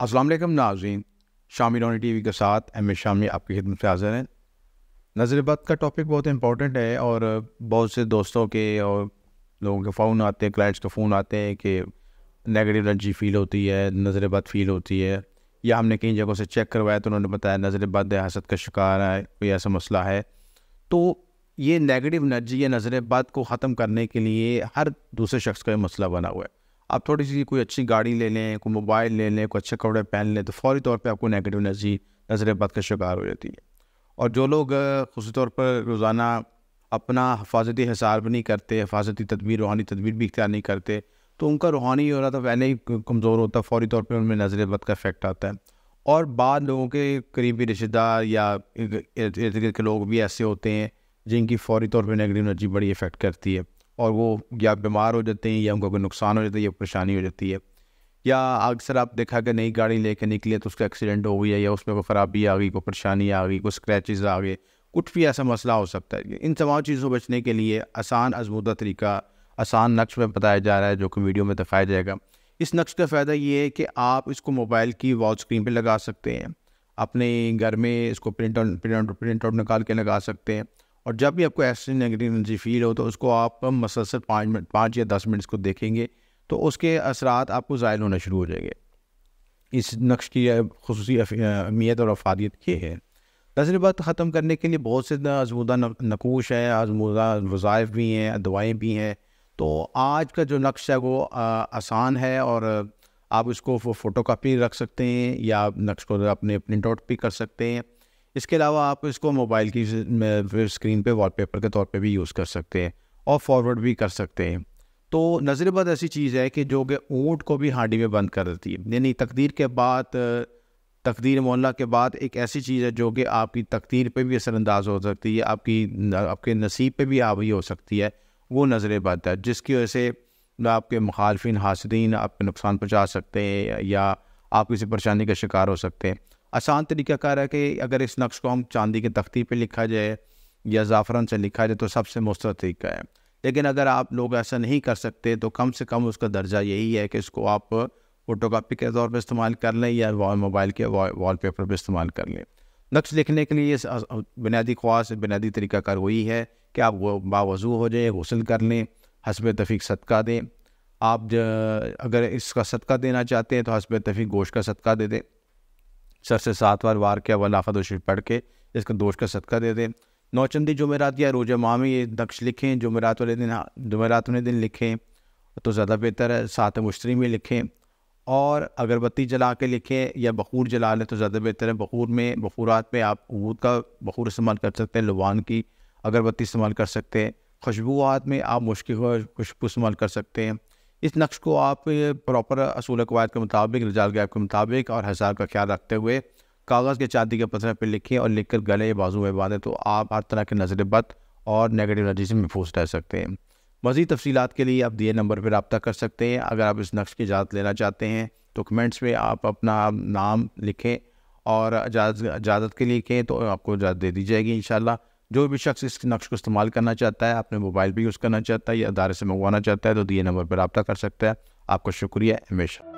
असलम नाजीन शामी रोनी T V के साथ M S Shami आपकी खिदमत से हाजिर हैं। नज़र बद का टॉपिक बहुत इंपॉर्टेंट है और बहुत से दोस्तों के और लोगों के फ़ोन आते हैं क्लाइंट्स के फ़ोन आते हैं कि नेगेटिव एनर्जी फील होती है नज़र बद फील होती है। या हमने कई जगहों से चेक करवाया तो उन्होंने बताया नज़र बद है हसद का शिकार है, कोई ऐसा मसला है। तो ये नेगेटिव एनर्जी या नज़र बद को ख़त्म करने के लिए हर दूसरे शख्स का मसला बना हुआ है। आप थोड़ी सी कोई अच्छी गाड़ी ले लें, कोई मोबाइल ले लें, कोई अच्छे कपड़े पहन लें तो फौरी तौर पर आपको नेगेटिव एनर्जी नज़र बद का शिकार हो जाती है। और जो लोग खसूस तौर पर रोज़ाना अपना हफाजती हिसार भी नहीं करते, हफाजती तदबीर, रूहानी तदबीर भी इख्तियार नहीं करते तो उनका रूहानी हो रहा था पहले ही कमज़ोर होता है, फौरी तौर पर उनमें नज़र बद का इफ़ेक्ट आता है। और बाद लोगों के करीबी रिश्तेदार या इर्द गिर्द के लोग भी ऐसे होते हैं, जिनकी फौरी तौर पर नेगेटिव एनर्जी बड़ी इफ़ेक्ट करती है। और वो या बीमार हो जाते हैं या उनको कोई नुकसान हो जाता है या परेशानी हो जाती है। या अक्सर आप देखा कि नई गाड़ी लेके निकले तो उसका एक्सीडेंट हो गया या उसमें कोई ख़राबी आ गई, कोई परेशानी आ गई, कोई स्क्रैचेस आ गए, कुछ भी ऐसा मसला हो सकता है। इन तमाम चीज़ों से बचने के लिए आसान आजमूदा तरीका, आसान नक्श में बताया जा रहा है जो कि वीडियो में दिखाया जाएगा। इस नक्श का फ़ायदा ये है कि आप इसको मोबाइल की वॉल स्क्रीन पर लगा सकते हैं। अपने घर में इसको print out print out print out निकाल के लगा सकते हैं। और जब भी आपको ऐसी नेगेटिव एनर्जी फील हो तो उसको आप मसलसल पाँच मिनट, पाँच या दस मिनट को देखेंगे तो उसके असरात आपको ज़ायल होना शुरू हो जाएँगे। इस नक्श की खसूस अहमियत और अफादियत ये है। नज़र बात ख़त्म करने के लिए बहुत से आजमूदा नकूश है, आजमूदा वज़ाइफ भी हैं दवाएँ भी हैं। तो आज का जो नक्श है वो आसान है और आप इसको फ़ोटो कापी रख सकते हैं या नक्श को अपने प्रिंट आउट भी कर सकते हैं। इसके अलावा आप इसको मोबाइल की स्क्रीन पे वॉलपेपर के तौर पे भी यूज़ कर सकते हैं और फॉरवर्ड भी कर सकते हैं। तो नज़रबद ऐसी चीज़ है कि जो कि ऊँट को भी हांडी में बंद कर देती है। यानी तकदीर के बाद, तकदीर मोहल्ला के बाद एक ऐसी चीज़ है जो कि आपकी तकदीर पे भी असरअंदाज हो सकती है, आपकी आपके नसीब पे भी हावी हो सकती है, वो नज़र बद है, जिसकी वजह से आपके मुखालफिन, हासदीन आपके नुकसान पहुँचा सकते हैं या आप किसी परेशानी का शिकार हो सकते हैं। आसान तरीक़ाकार है कि अगर इस नक्श को हम चांदी की तख्ती पे लिखा जाए या ज़ाफ़रन से लिखा जाए तो सबसे मौसर तरीका है। लेकिन अगर आप लोग ऐसा नहीं कर सकते तो कम से कम उसका दर्जा यही है कि इसको आप फ़ोटोकॉपी के तौर पर इस्तेमाल कर लें या मोबाइल के वॉल पेपर पर इस्तेमाल कर लें। नक्श लिखने के लिए बुनियादी ख्वास, बुनियादी तरीक़ाकार वही है कि आप बावजू हो जाए, गसल कर लें हसब तफ़ीक सदका दें। आप अगर इसका सदका देना चाहते हैं तो हसब तफ़ीक गोश का सदका दे दें। सर से सात बार वार किया वला खदोश पढ़ के इसका दोष का सदका दे दें। नौचंदी जुमेरात या रोज़ा माह में ये नक्श लिखें, जुमेरात वाले दिन, जुमेरात वाले दिन लिखें तो ज़्यादा बेहतर है, सात मुश्तरी में लिखें। और अगरबत्ती जला के लिखें या बखूर जला लें तो ज़्यादा बेहतर है, बखूर में, बखूरात में आप ऊद का बखूर इस्तेमाल कर सकते हैं, लुबान की अगरबत्ती इस्तेमाल कर सकते हैं। खुशबूआत में आप मुश्किल खुशबू इस्तेमाल कर सकते हैं। इस नक्श को आप प्रॉपर असूल कवायद के मुताबिक, रजाल गैब के मुताबिक और हसाब का ख्याल रखते हुए कागज़ के चांदी के पत्थर पर लिखें और लिख कर गले, बाजू में बांधें तो आप हर तरह के नज़र बद और नेगेटिव एनर्जी से महफूज रह सकते हैं। मज़ीद तफसीत के लिए आप दिए नंबर पर रबता कर सकते हैं। अगर आप इस नक्श की इजाज़त लेना चाहते हैं तो कमेंट्स में आप अपना नाम लिखें और इजाज़त के लिए कहें तो आपको इजाज़त दे दी जाएगी इन जो भी शख्स इस नक्श को इस्तेमाल करना चाहता है, अपने मोबाइल पर यूज़ करना चाहता है या अदारे से मंगवाना चाहता है तो दिए नंबर पर रबता कर सकता है। आपका शुक्रिया, हमेशा।